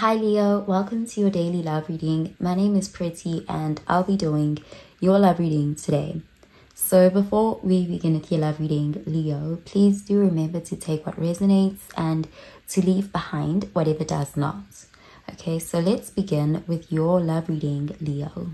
Hi Leo, welcome to your daily love reading. My name is Pretty and I'll be doing your love reading today. So before we begin with your love reading, Leo, please do remember to take what resonates and to leave behind whatever does not. Okay, so let's begin with your love reading, Leo.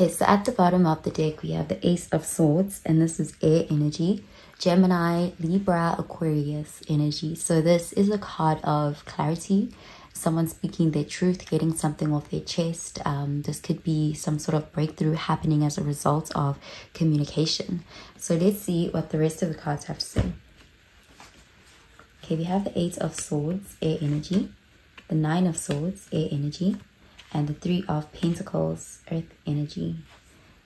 Okay, so at the bottom of the deck, we have the Ace of Swords, and this is air energy, Gemini, Libra, Aquarius energy. So this is a card of clarity, someone speaking their truth, getting something off their chest. Um, this could be some sort of breakthrough happening as a result of communication. So let's see what the rest of the cards have to say. Okay, we have the Eight of Swords, air energy, the Nine of Swords, air energy, and the three of pentacles earth energy.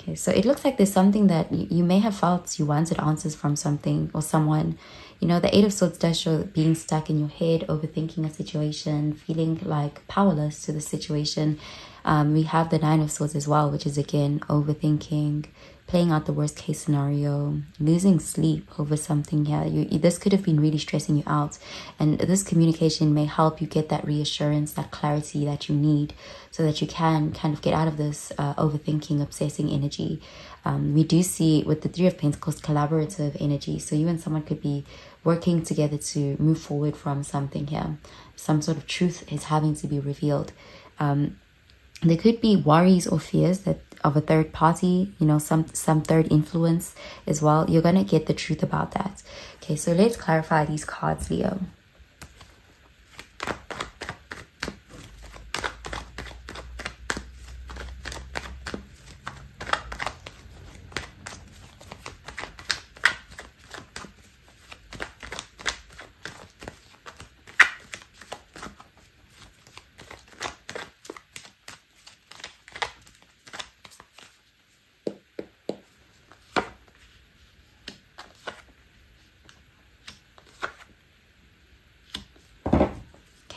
Okay so it looks like there's something that you, may have felt you wanted answers from something or someone. You know the eight of swords does show being stuck in your head overthinking a situation feeling like powerless to the situation um, we have the nine of swords as well which is again overthinking playing out the worst case scenario, losing sleep over something. Yeah, you, this could have been really stressing you out. And this communication may help you get that reassurance, that clarity that you need so that you can kind of get out of this uh, overthinking, obsessing energy. Um, we do see with the Three of Pentacles collaborative energy. So you and someone could be working together to move forward from something here. Some sort of truth is having to be revealed. Um, there could be worries or fears that of a third party, you know, some some third influence as well. You're to get the truth about that. Okay, so let's clarify these cards, Leo.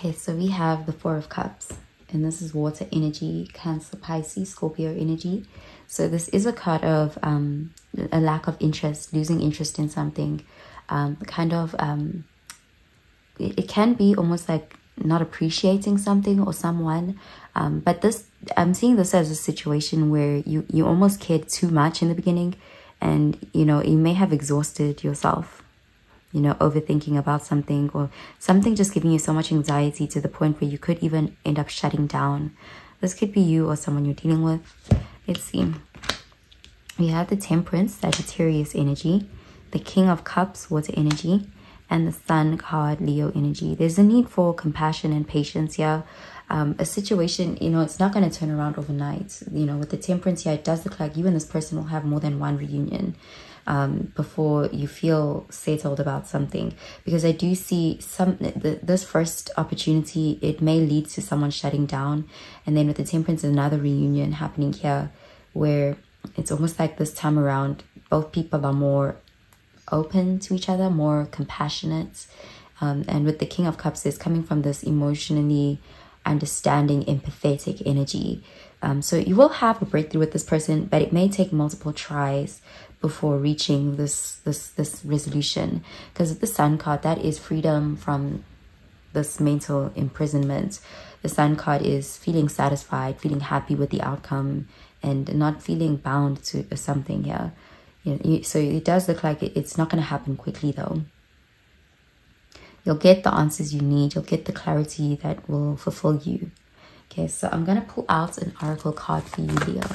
Okay, so we have the Four of Cups, and this is water energy, Cancer, Pisces, Scorpio energy. So this is a card of um, a lack of interest, losing interest in something, um, kind of, um, it, it can be almost like not appreciating something or someone. Um, but this, I'm seeing this as a situation where you, you almost cared too much in the beginning and, you know, you may have exhausted yourself you know, overthinking about something or something just giving you so much anxiety to the point where you could even end up shutting down. This could be you or someone you're dealing with. Let's see. We have the Temperance, Sagittarius energy, the King of Cups, water energy, and the Sun card, Leo energy. There's a need for compassion and patience here. Um, a situation, you know, it's not going to turn around overnight. You know, with the Temperance here, it does look like you and this person will have more than one reunion um, before you feel settled about something. Because I do see some this first opportunity, it may lead to someone shutting down, and then with the temperance, another reunion happening here, where it's almost like this time around, both people are more open to each other, more compassionate. Um, and with the King of Cups, is coming from this emotionally understanding, empathetic energy. Um, so you will have a breakthrough with this person, but it may take multiple tries before reaching this this this resolution. Because the sun card that is freedom from this mental imprisonment. The sun card is feeling satisfied feeling happy with the outcome and not feeling bound to something here. You know, so it does look like it's not going to happen quickly though. You'll get the answers you need you'll get the clarity that will fulfill you. Okay so i'm going to pull out an oracle card for you leo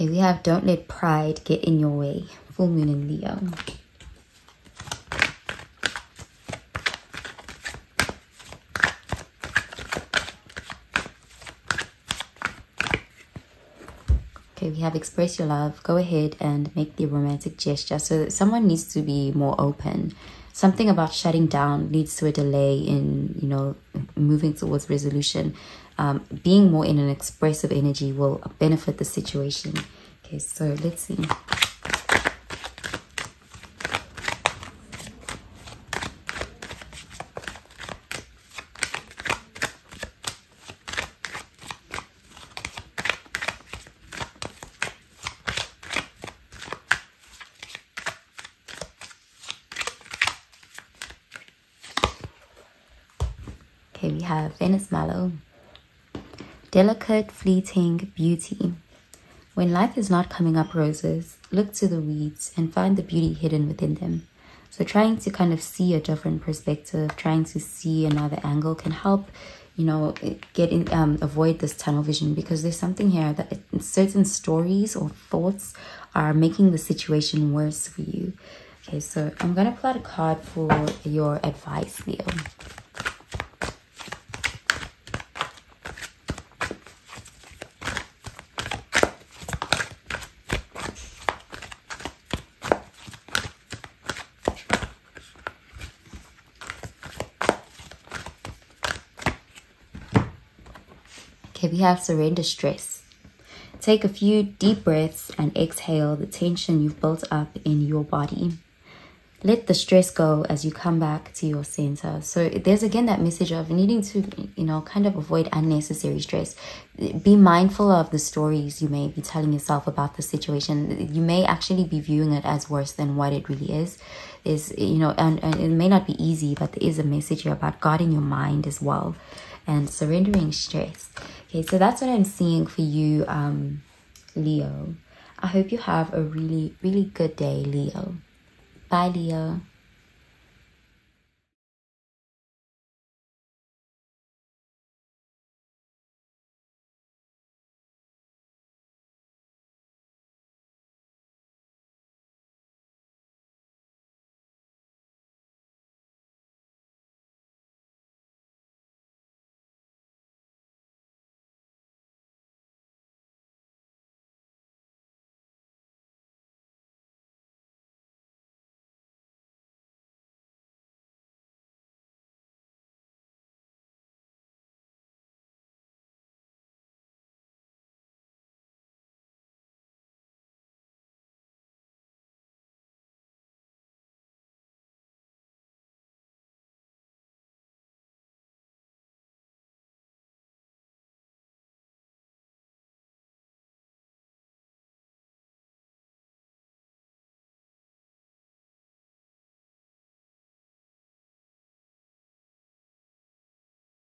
Okay, we have don't let pride get in your way. Full moon in Leo. Okay, we have express your love. Go ahead and make the romantic gesture. So someone needs to be more open. Something about shutting down leads to a delay in, you know, moving towards resolution. Um, being more in an expressive energy will benefit the situation. Okay, so let's see. Okay, we have Venus Mallow. Delicate, fleeting beauty. When life is not coming up roses, look to the weeds and find the beauty hidden within them. So trying to kind of see a different perspective, trying to see another angle can help, you know, get in, um, avoid this tunnel vision because there's something here that certain stories or thoughts are making the situation worse for you. Okay, so I'm going to pull out a card for your advice, Leo. Okay, we have surrender stress. Take a few deep breaths and exhale the tension you've built up in your body. Let the stress go as you come back to your center. So there's again that message of needing to, you know, kind of avoid unnecessary stress. Be mindful of the stories you may be telling yourself about the situation. You may actually be viewing it as worse than what it really is. Is you know, and, and it may not be easy, but there is a message here about guarding your mind as well and surrendering stress. Okay, so that's what I'm seeing for you, um, Leo. I hope you have a really, really good day, Leo. Bye, Leo.